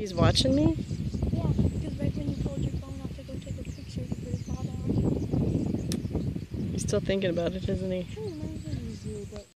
He's watching me? Yeah. He's still thinking about it, isn't he?